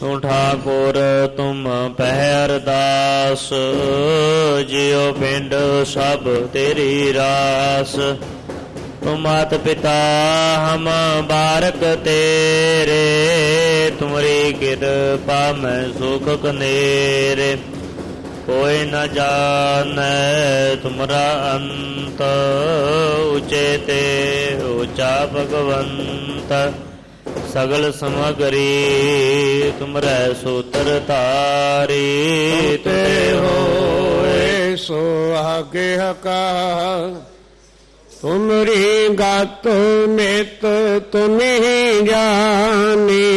ਤੂੰ ਠਾਕੁਰ, ਤੁਮ ਪਹਿ ਅਰਦਾਸ, ਜਿਉ ਪਿੰਡ ਸਭ ਤੇਰੀ ਰਾਸ। ਤੂੰ ਮਾਤ ਪਿਤਾ, ਹਮ ਬਾਰਕ ਤੇਰੇ, ਤੁਮਰੀ ਕਿਰਪਾ ਮੈਂ ਸੁਖ ਕਨੇਰੇ। ਕੋਈ ਨ ਜਾਣੈ ਤੁਮਰਾ ਅੰਤ, ਉਚੇ ਤੇ ਉਚਾ ਭਗਵੰਤ। ਸਗਲ ਸਮਗਰੀ ਤੁਮਰੈ ਸੂਤਰ ਤਾਰੀ ਤੇ ਹੋਏ। ਸੋ ਆਗੇ ਹਕਾ ਤੁਮਰੀ ਗਤ ਮਿਤ ਤੁਮੀ ਜਾਨੀ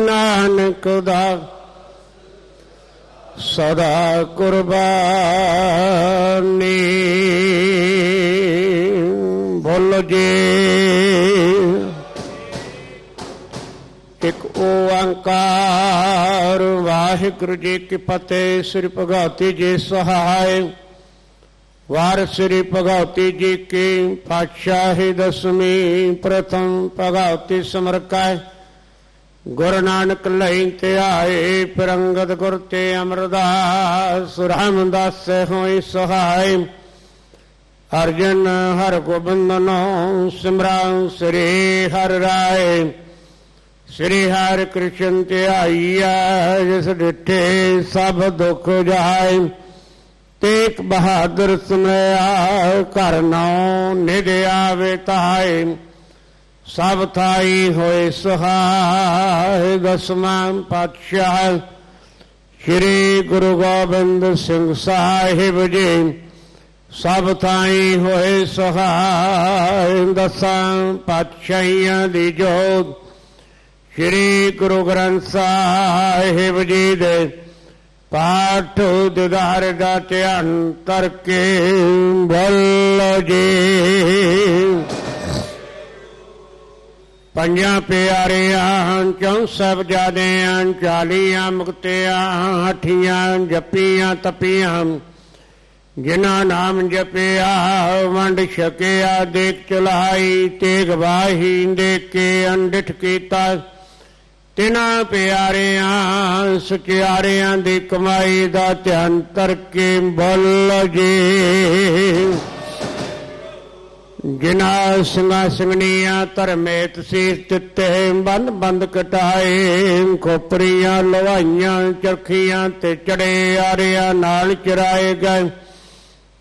ਨਾਨਕ ਦਾ ਸਦਾ ਕੁਰਬਾਨੀ। ਬੋਲੋ ਜੀ। ਓੰਕਾਰ ਵਾਹਿਗੁਰੂ ਜੀ ਕੀ ਫਤਿਹ, ਸ੍ਰੀ ਭਗਵਤੀ ਜੀ ਸਹਾਇ। ਵਾਰ ਸ੍ਰੀ ਭਗਵਤੀ ਜੀ ਕੀ ਪਾਤਸ਼ਾਹੀ ਦਸਵੀਂ ਪ੍ਰਥਮ ਭਗਵਤੀ ਸਮਰਕਾਇ ਗੁਰੂ ਨਾਨਕ ਲਈ ਤੇ ਆਏ ਪ੍ਰੰਗਤ ਗੁਰ ਤੇ ਅਮਰਦਾਸ, ਰਾਮਦਾਸ ਹੋਈ ਸਹਾਇ। ਅਰਜਨ ਹਰ ਗੋਬਿੰਦ ਨੋ ਸਿਮਰਨ ਸ੍ਰੀ ਹਰ ਰਾਏ। ਸ੍ਰੀ ਹਰਿ ਕ੍ਰਿਸ਼ਨ ਤੇ ਆਈਆ ਜਿਸ ਡਿਠੇ ਸਭ ਦੁੱਖ ਜਾਏ। ਤੇਕ ਬਹਾਦਰ ਸੁਨਿਆ ਘਰ ਨੌ ਨਿਧ ਆਵੇ ਤਾਏ। ਸਭ ਥਾਈ ਹੋਏ ਸਹਾਇ ਦਸਮਾਂ ਪਾਤਸ਼ਾਹ। ਸ੍ਰੀ ਗੁਰੂ ਗੋਬਿੰਦ ਸਿੰਘ ਸਾਹਿਬ ਜੀ, ਸਭ ਥਾਈ ਹੋਏ ਸਹਾਇ ਦਸਾਂ ਪਾਤਸ਼ਾਹੀਆਂ ਦੀ ਜੋਤ ਸ੍ਰੀ ਗੁਰੂ ਗ੍ਰੰਥ ਸਾਹਿਬ ਜੀ ਦੇ ਪਾਠ ਦਿਦਾਰ ਦਾ ਧਿਆਨ ਕਰਕੇ ਬੋਲੋ ਜੀ। ਪੰਜਾਂ ਪਿਆਰਿਆਂ, ਚੌਂ ਸਭ ਚਾਲੀਆਂ ਮੁਕਤਿਆਂ ਹਠੀਆਂ ਜਪੀਆਂ, ਤਪੀਆਂ, ਜਿਨ੍ਹਾਂ ਨਾਮ ਜਪਿਆ, ਵੰਡ ਛਕਿਆ, ਦੇਖ ਚਲਾਈ, ਤੇਗ ਵਾਹੀ ਦੇ ਕੇ ਅੰਡਿਠ ਕੀਤਾ ਤਿਨਾਂ ਪਿਆਰਿਆਂ ਸਚਿਆਰਿਆਂ ਦੀ ਕਮਾਈ ਦਾ ਧਿਆਨ ਕਰਕੇ ਬੋਲ ਜੀ। ਜਿਨਾ ਸਿੰਘਾ ਸਿੰਘਣੀਆਂ ਧਰਮੇਤ ਸੀਸ ਦਿੱਤੇ, ਬੰਦ ਬੰਦ ਕਟਾਏ, ਖੋਪਰੀਆਂ ਲਵਾਈਆਂ, ਚਰਖੀਆਂ ਤੇ ਚੜੇ ਆਰਿਆਂ ਨਾਲ ਚਰਾਏ ਗਏ।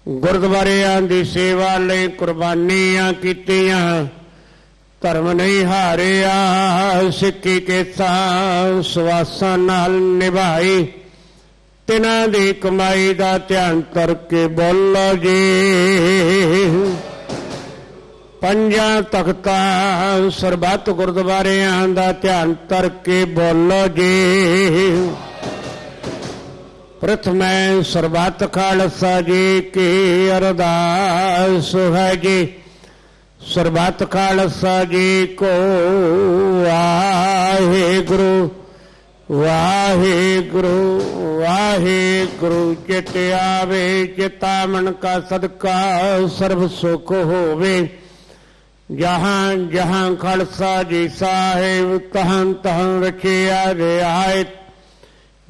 ਗੁਰਦੁਆਰਿਆਂ ਦੀ ਸੇਵਾ ਲਈ ਕੁਰਬਾਨੀਆਂ ਕੀਤੀਆਂ। ਧਰਮ ਨਹੀਂ ਹਾਰਿਆ ਸਿੱਕੀ ਕੇ ਸਾਂ ਸਵਾਸਾਂ ਨਾਲ ਨਿਭਾਈ। ਤਿਨਾਂ ਦੀ ਕਮਾਈ ਦਾ ਧਿਆਨ ਕਰਕੇ ਬੋਲੋ ਜੀ। ਪੰਜਾਂ ਤਖਤਾਂ, ਸਰਬੱਤ ਗੁਰਦੁਆਰਿਆਂ ਦਾ ਧਿਆਨ ਕਰਕੇ ਬੋਲੋ ਜੀ। ਪ੍ਰਥਮੈ ਸਰਬੱਤ ਖਾਲਸਾ ਜੀ ਕੀ ਅਰਦਾਸ ਹੈ ਜੀ। ਸਰਬੱਤ ਖਾਲਸਾ ਜੀ ਕੋ ਵਾਹਿਗੁਰੂ ਵਾਹਿਗੁਰੂ ਵਾਹਿਗੁਰੂ ਚਿਤ ਆਵੇ ਚਿਤਾ ਮਨ ਕਾ ਸਦਕਾ, ਸਰਬ ਸੁਖ ਹੋਵੇ। ਜਹਾਂ ਜਹਾਂ ਖਾਲਸਾ ਜੀ ਸਾਹਿਬ, ਤਹਾਂ ਤਹਾਂ ਰਖਿਆ ਰਿਆਇਤ।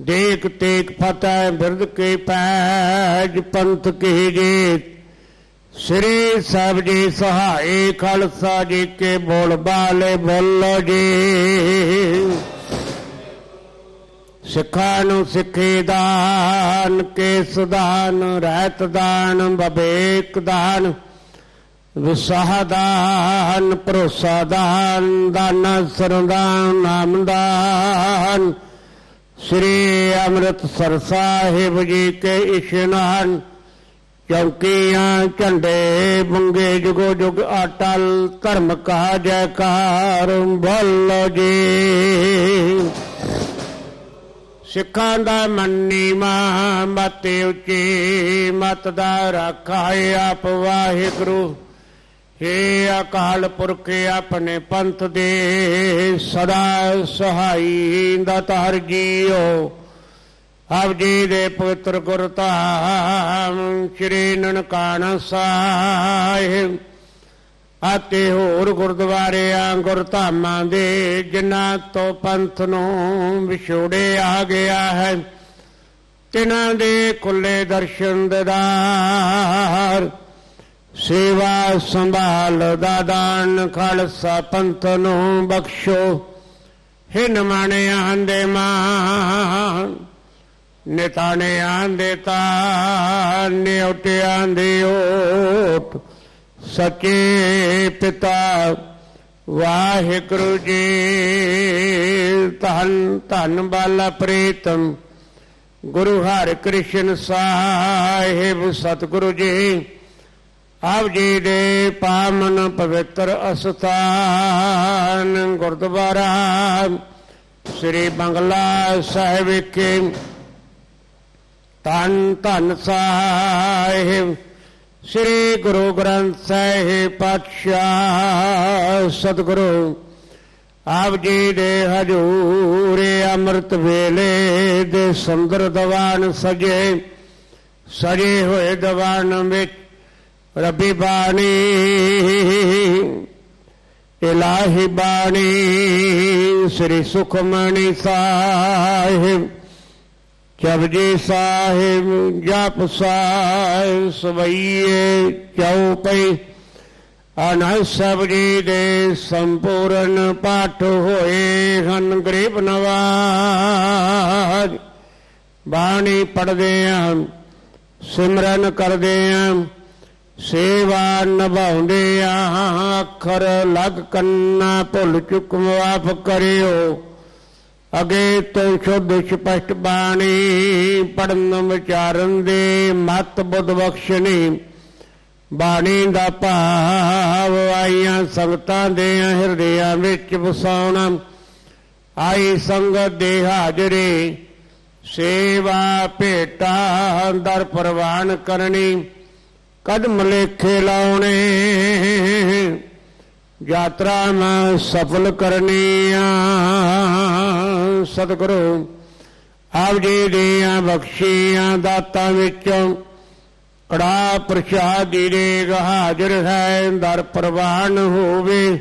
ਦੇਖ ਤੇਕ ਫਤਿਹ ਬਿਰਦ ਕੇ ਪੈਜ ਪੰਥ ਕੀ ਜੀਤ। ਸ੍ਰੀ ਸਾਹਿਬ ਜੀ ਸਹਾਈ ਖਾਲਸਾ ਜੀ ਕੇ ਬੋਲ ਬਾਲੇ ਬੋਲੋ ਜੀ। ਸਿੱਖਾਂ ਨੂੰ ਸਿੱਖੀ ਦਾਨ, ਕੇਸ ਦਾਨ, ਰਹਿਤ ਦਾਨ ਬਵੇਕ ਦਾਨ, ਵਿਸਾਹ ਦਾਨ, ਭਰੋਸਾ ਦਾਨ ਦਾਨ ਸਰਦਾਨ ਨਾਮ ਦਾਨ। ਸ੍ਰੀ ਅੰਮ੍ਰਿਤਸਰ ਸਾਹਿਬ ਜੀ ਕੇ ਇਸ਼ਨਾਨ ਚੌਕੀਆਂ ਝੰਡੇ ਬੰਗੇ ਜੁਗੋ ਜੁਗ ਅਟਲ ਧਰਮ ਕਾ ਜੈਕਾਰ ਬੋਲੋ ਜੀ। ਸਿੱਖਾਂ ਦਾ ਮੰਨੀ ਮਾਂ, ਮਤ ਉੱਚੀ, ਮਤ ਦਾ ਰੱਖਾਏ ਆਪ ਵਾਹਿਗੁਰੂ। ਹੇ ਅਕਾਲ ਪੁਰਖ, ਆਪਣੇ ਪੰਥ ਦੇ ਸਦਾ ਸਹਾਈ ਦਾ ਤਾਰ ਜੀਓ। ਆਪ ਜੀ ਦੇ ਪਵਿੱਤਰ ਗੁਰਧਾਮ ਸ਼੍ਰੀ ਨਨਕਾਣਾ ਸਾਹਿਬ। ਅਤੇ ਹੋਰ ਗੁਰਦੁਆਰਿਆਂ ਗੁਰਧਾਮਾਂ ਦੇ, ਜਿਨ੍ਹਾਂ ਤੋਂ ਪੰਥ ਨੂੰ ਵਿਛੋੜੇ ਆ ਗਿਆ ਹੈ। ਤਿਨਾਂ ਦੇ ਖੁੱਲੇ ਦਰਸ਼ਨ ਦਿਦਾਰ ਸੇਵਾ ਸੰਭਾਲ ਦਾ ਦਾਨ, ਖਾਲਸਾ ਪੰਥ ਨੂੰ ਬਖਸ਼ੋ। ਹਿਨ ਮਾਣਿਆਂ ਦੇ ਮਾਨ ਨਿਤਾਣੇ ਦੇ ਤਾਂ, ਨਿਉਟਿਆਂ ਦੇ ਓਟ ਸੱਚੇ ਪਿਤਾ। ਵਾਹਿਗੁਰੂ ਜੀ, ਧੰਨ ਧੰਨ ਬਾਲਾ ਪ੍ਰੀਤਮ। ਗੁਰੂ ਹਰਿ ਕ੍ਰਿਸ਼ਨ ਸਾਹਿਬ, ਸਤਿਗੁਰੂ ਜੀ, ਆਪ ਜੀ ਦੇ ਪਾਵਨ ਪਵਿੱਤਰ ਅਸਥਾਨ ਗੁਰਦੁਆਰਾ ਸ੍ਰੀ ਬੰਗਲਾ ਸਾਹਿਬ ਵਿਖੇ ਧੰਨ ਧੰਨ ਸਾਹਿਬ, ਸ੍ਰੀ ਗੁਰੂ ਗ੍ਰੰਥ ਸਾਹਿਬ ਪਾਤਸ਼ਾਹ ਸਤਿਗੁਰੂ। ਆਪ ਜੀ ਦੇ ਹਜੂਰ ਅੰਮ੍ਰਿਤ ਵੇਲੇ ਦੇ ਸੁੰਦਰ ਦੀਵਾਨ ਸਜੇ ਸਜੇ ਹੋਏ ਦੀਵਾਨ ਵਿੱਚ ਰੱਬੀ ਬਾਣੀ, ਇਲਾਹੀ ਬਾਣੀ, ਸ੍ਰੀ ਸੁਖਮਣੀ ਸਾਹਿਬ ਜਪਜੀ ਸਾਹਿਬ ਜਪ ਸਾਹਿਬ ਸਵਈਏ ਚਉਪਈ ਅਨੰਦ ਸਭ ਜੀ ਦੇ ਸੰਪੂਰਨ ਪਾਠ ਹੋਏ ਹਨ ਗਰੀਬ ਨਵਾਜ। ਬਾਣੀ ਪੜਦੇ ਆਂ, ਸਿਮਰਨ ਕਰਦੇ ਆਂ, ਸੇਵਾ ਨਿਭਾਉਂਦੇ ਆਂ, ਅੱਖਰ ਲਗ ਕੰਨਾ ਭੁੱਲ ਚੁੱਕ ਮਾਫ ਕਰਿਓ। ਅਗੇ ਤੋਂ ਸ਼ੁੱਧ ਸਪਸ਼ਟ ਬਾਣੀ ਪੜਨ ਵਿਚਾਰਨ ਦੇ ਮਤ ਬੁੱਧ ਬਖਸ਼ਣੀ। ਬਾਣੀ ਦਾ ਭਾਵ ਆਈਆਂ ਸੰਗਤਾਂ ਦੇ ਹਿਰਦਿਆਂ ਵਿੱਚ ਵਸਾਉਣਾ। ਆਈ ਸੰਗਤ ਦੇ ਹਾਜ਼ਰੇ, ਸੇਵਾ ਭੇਟਾ ਦਰ ਪ੍ਰਵਾਨ ਕਰਨੀ। ਕਦਮ ਲੇਖੇ ਲਾਉਣੇ ਯਾਤਰਾ ਮੈਂ ਸਫਲ ਕਰਨੀ ਆ ਸਤਿਗੁਰੂ, ਆਪ ਜੀ ਦੀਆਂ ਬਖਸ਼ੀਆਂ ਦਾਤਾਂ ਵਿੱਚੋਂ ਕੜਾ ਪ੍ਰਸ਼ਾਦ ਦੀ ਰੇਗ ਹਾਜ਼ਰ ਹੈ, ਦਰ ਪ੍ਰਵਾਨ ਹੋਵੇ,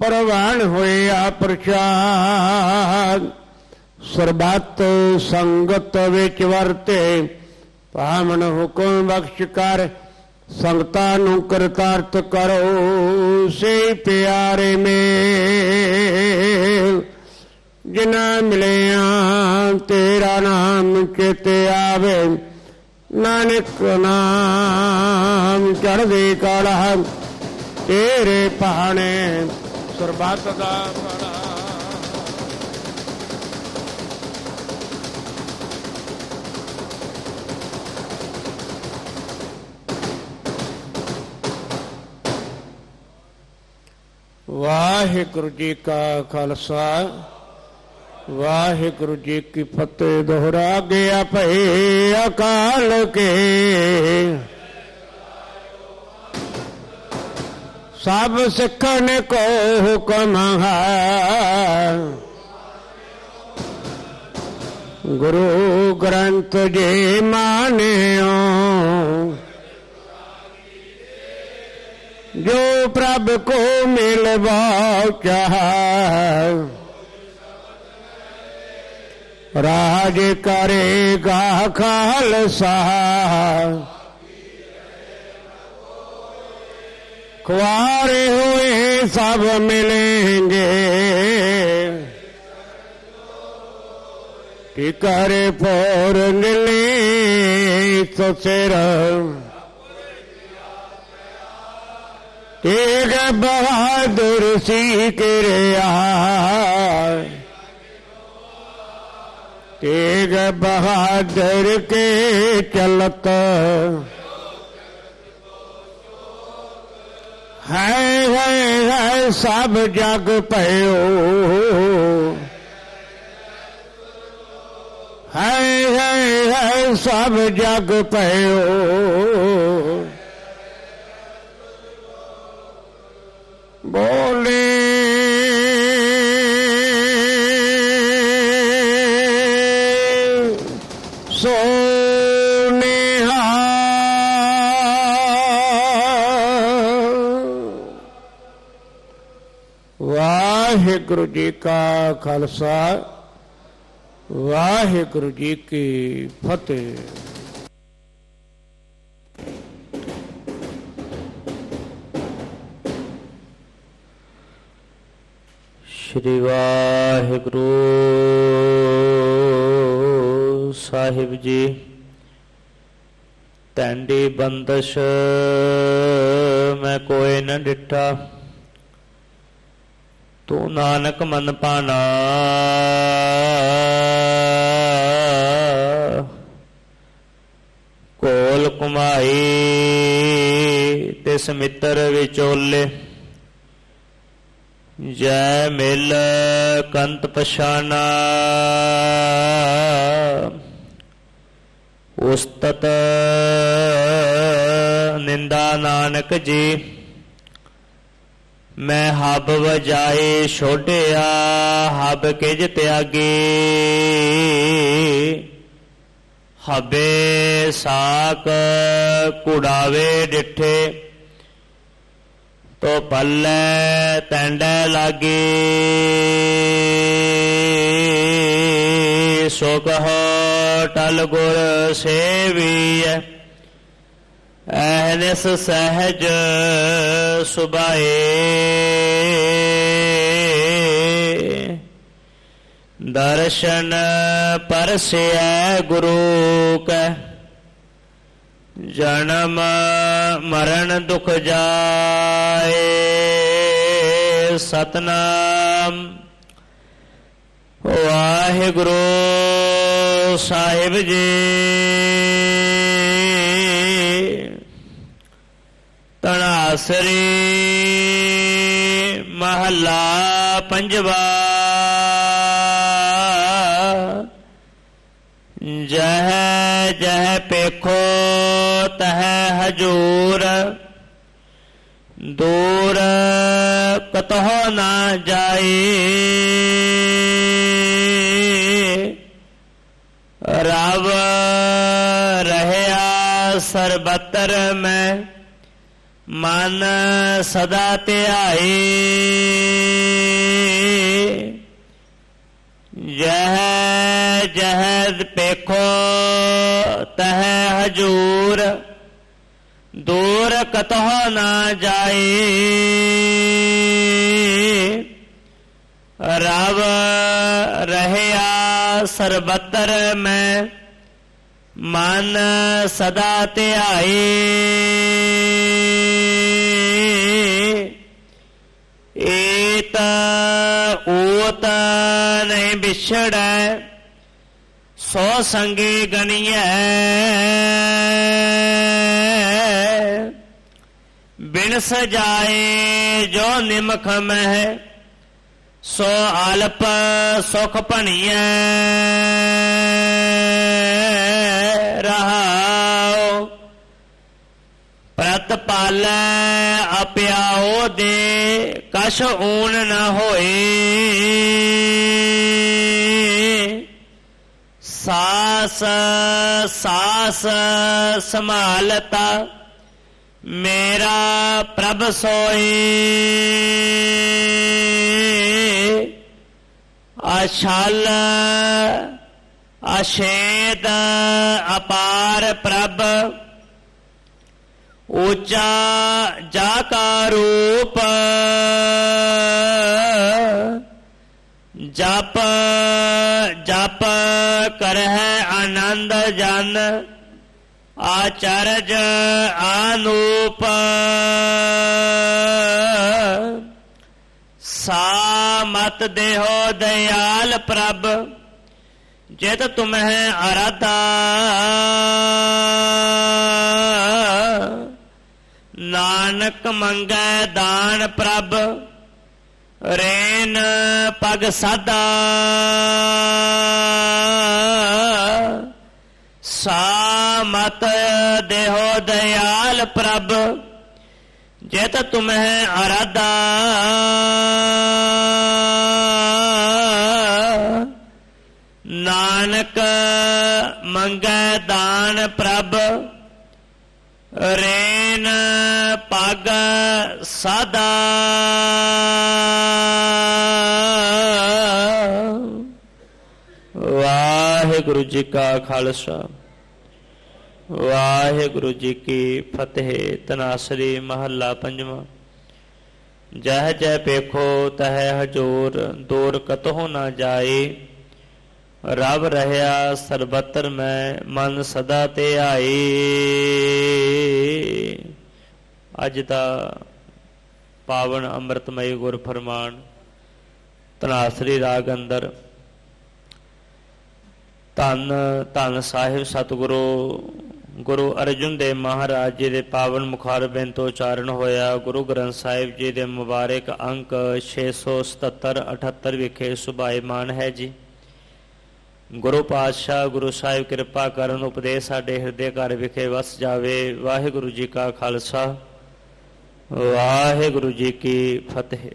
ਪ੍ਰਵਾਨ ਹੋਇਆ ਪ੍ਰਸ਼ਾਦ। ਸਰਬੱਤ ਸੰਗਤ ਵਿੱਚ ਵਰਤੇ, ਭਾਵਨ ਹੁਕਮ ਬਖਸ਼ ਕਰ, ਸੰਗਤਾਂ ਨੂੰ ਕਰਤਾਰਤ ਕਰੋ, ਸੇ ਪਿਆਰੇ ਮੇਲ। ਜਿਨ੍ਹਾਂ ਮਿਲਿਆ, ਤੇਰਾ ਨਾਮ ਚੇਤੇ ਆਵੇ। ਨਾਨਕ ਨਾਮ ਚੜ੍ਹਦੇ ਕਾਲਾ, ਤੇਰੇ ਪਹਾਣੇ ਸਰਬੱਤ ਦਾ ਭਲਾ ਵਾਹਿਗੁਰੂ ਜੀ ਕਾ ਖਾਲਸਾ। ਵਾਹਿਗੁਰੂ ਜੀ ਕੀ ਫਤਿਹ, ਦੁਹਰਾ ਗਿਆ ਭਏ ਅਕਾਲ ਕੇ। ਸਭ ਸਿੱਖਣ ਕੋ ਹੁਕਮ ਹੈ। ਗੁਰੂ ਗ੍ਰੰਥ ਜੀ ਮਾਨਿਓ। ਜੋ ਪ੍ਰਭ ਕੋ ਮਿਲਵਾ ਚਾਹ। ਰਾਜ ਕਰੇਗਾ ਖਾਲਸਾ ਕੁਆਰੇ ਹੋਏ ਸਭ ਮਿਲेंगे ਕਿ ਕਰੇ ਪੋਰ ਨਿਲੇ ਸੋ ਸਿਰ ਤੇਗ ਬਹਾਦਰ ਸੀ ਕਿਰਿਆ ਤੇਗ ਬਹਾਦਰ ਕੇ ਚਲਤ ਹੈ ਹੈ ਹੈ ਸਭ ਜਗ ਭਇਓ ਹੈ ਹੈ ਹੈ ਸਭ ਜਗ ਭਇਓ ਬੋਲੇ ਵਾਹਿਗੁਰੂ ਜੀ ਕਾ ਖਾਲਸਾ, ਵਾਹਿਗੁਰੂ ਜੀ ਕੀ ਫਤਿਹ। ਸ੍ਰੀ ਵਾਹਿਗੁਰੂ ਸਾਹਿਬ ਜੀ, ਤੈਂਡੀ ਬੰਦਸ਼ ਮੈਂ ਕੋਈ ਨਾ ਡਿਠਾ। ਤੂੰ ਨਾਨਕ ਮਨ ਪਾਣਾ। ਕੋਲ ਕੁਮਾਈ ਤਿਸ ਮਿੱਤਰ ਵਿਚੋਲੇ। ਜੈ ਮਿਲ ਕੰਤ ਪਛਾਨਾ ਉਸਤਤ ਨਿੰਦਾ ਨਾਨਕ ਜੀ। ਮੈਂ ਹਬ ਵਜਾਏ ਛੋਟਿਆ, ਹਬ ਕਿਜ ਤਿਆਗੇ? ਹਬੇ ਸਾਕ ਕੁੜਾਵੇ ਡਿਠੇ, ਤੋ ਪੱਲੇ ਤੈਂਡੇ ਲਾਗੇ। ਸੋ ਕਹੋ ਟਲ ਗੁਰ ਸੇਵੀਐ ਐਨਸ ਸਹਿਜ ਸੁਭਾਏ। ਦਰਸ਼ਨ ਪਰਸਿਐ ਗੁਰੂ ਕੈ। ਜਨਮ ਮਰਨ ਦੁਖ ਜਾਏ। ਸਤਨਾਮ। ਵਾਹਿਗੁਰੂ ਸਾਹਿਬ ਜੀ। ਤਣਾਸਰੀ ਮਹੱਲਾ ਪੰਜਵਾ। ਜਹ ਜਹ ਪੇਖੋ ਤਹ ਹਜੂਰ। ਦੂਰ ਕਤਹੁ ਨਾ ਜਾਏ ਰਵ ਰਹਿਆ ਸਰਬਤਰ ਮੈਂ। ਮਨ ਸਦਾ ਧਿਆਏ। ਜਹ ਜਹ ਪੇਖੋ ਤਹ ਹਜੂਰ, ਦੂਰ ਕਤਹੁ ਨਾ ਜਾਏ। ਰਵ ਰਹਿਆ ਸਰਬਤਰ ਮੈਂ ਮਨ ਸਦਾ ਧਿਆਏ। ਏਤ ਓਤ ਨਹੀਂ ਵਿਛੜੈ ਸੋ ਸੰਗੇ ਗਣੀਐ ਬਿਨ ਸਜਾਏ ਜੋ ਨਿਮਖ ਮਹਿ, ਸੋ ਆਲਪ ਸੁਖ ਭਣੀਐ। ਪ੍ਰਤ ਪਾਲੈ ਅਪਿਆਓ ਦੇ ਕਛ ਊਨ ਨ ਹੋਏ। ਸਾਸ ਸਾਸ ਸੰਭਾਲਤਾ ਮੇਰਾ ਪ੍ਰਭ ਸੋਈ ਅਛਲ ਅਸ਼ੇਦ ਅਪਾਰ ਪ੍ਰਭ ਓਚਾ ਜਾ ਕਾ ਰੂਪ ਜਪ ਜਪ ਕਰਹਿ ਆਨੰਦ ਜਨ ਆਚਰਜ ਆਨੂਪ ਸਾ ਮਤ ਦੇਹੋ ਦਇਆਲ ਪ੍ਰਭ ਜਿਤ ਤੁਮਹਿ ਅਰਾਧਾ ਨਾਨਕ ਮੰਗੈ ਦਾਨ ਪ੍ਰਭ, ਰੇਨ ਪਗ ਸਾਦਾ। ਸਾਮਤ ਦੇਹੋ ਦਇਆਲ ਪ੍ਰਭ, ਜੇਤ ਤੁਮਹਿ ਅਰਾਦਾ ਨਾਨਕ ਮੰਗੈ ਦਾਨ ਪ੍ਰਭ ਰੇਨ ਪਗ ਸਾਦਾ। ਵਾਹਿਗੁਰੂ ਜੀ ਕਾ ਖਾਲਸਾ। ਵਾਹਿਗੁਰੂ ਜੀ ਕੀ ਫਤਿਹ। ਤਨਾਸਰੀ ਮਹੱਲਾ ਪੰਜਵਾਂ। ਜਹ ਜਹ ਪੇਖੋ ਤਹ ਹਜੂਰ, ਦੂਰ ਕਤਹੁ ਨਾ ਜਾਏ। ਰਬ ਰਹਿਆ ਸਰਬਤਰ ਮੈਂ ਮਨ ਸਦਾ ਤੇ ਆਈ ਅੱਜ ਦਾ ਪਾਵਨ ਅੰਮ੍ਰਿਤਮਈ ਗੁਰ ਫਰਮਾਨ ਤਨਾਸਰੀ ਰਾਗ ਅੰਦਰ ਧੰਨ ਧੰਨ ਸਾਹਿਬ ਸਤਿਗੁਰੂ, ਗੁਰੂ ਅਰਜਨ ਦੇਵ ਮਹਾਰਾਜ ਜੀ ਦੇ ਪਾਵਨ ਮੁਖਾਰਬਿੰਦ ਤੋਂ ਉਚਾਰਨ ਹੋਇਆ। ਗੁਰੂ ਗ੍ਰੰਥ ਸਾਹਿਬ ਜੀ ਦੇ ਮੁਬਾਰਕ ਅੰਕ 677 78 ਵਿਖੇ ਸੁਭਾਇਮਾਨ ਹੈ ਜੀ। ਗੁਰੂ ਪਾਤਸ਼ਾਹ, ਗੁਰੂ ਸਾਹਿਬ ਕਿਰਪਾ ਕਰਨ ਉਪਦੇਸ਼ ਸਾਡੇ ਹਿਰਦੇ ਘਰ ਵਿਖੇ ਵਸ ਜਾਵੇ। ਵਾਹਿਗੁਰੂ ਜੀ ਕਾ ਖਾਲਸਾ। ਵਾਹਿਗੁਰੂ ਜੀ ਕੀ ਫਤਿਹ।